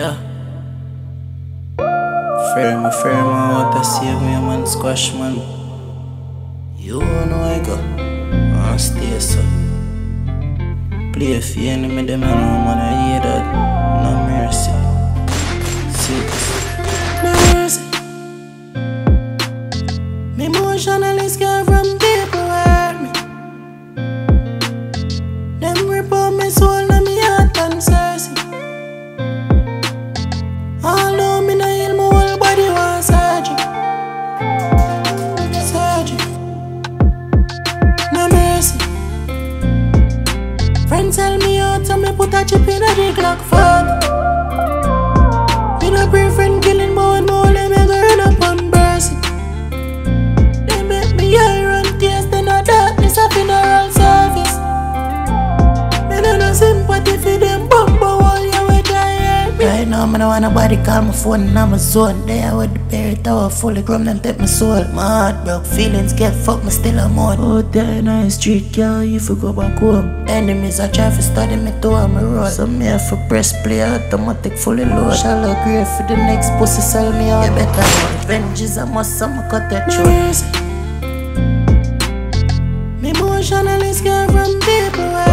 Yeah. Firm, a firm, what I save me, man, squash, man. You know I go. I stay so. Play for your enemy, them, I know, man, I hear that. No mercy. Six. No mercy. Me emotionally scared tell me out, so me put a chip in a the Glock 40. Me. Right now, me no want nobody call my phone in my zone. There with the berry tower, fully grown and take my soul. My heart broke, feelings get fucked, me still a mood. Out there in the street, girl, you for go back home. Enemies, I try to study me to on my road. So me for press play, automatic fully load. Shallow grave for the next pussy, sell me out. You better know, revenge is a must, me cut that throat. Me emotionally scared from people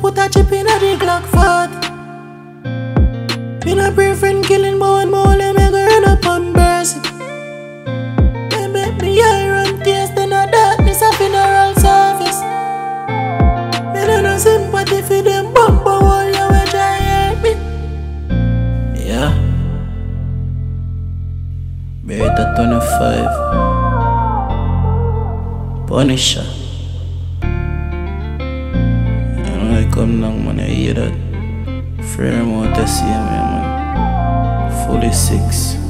put a chip in a the Glock 40. Me no friend killing, but when more them me go run up on mercy. They make me iron tears, then a darkness a funeral service. Me no no sympathy for them bumbo wall, you will try hurt me. Yeah. Beretta 25. Punisher. Come down, man, I hear that. Frame out, I see man. Fully six. Yeah, man.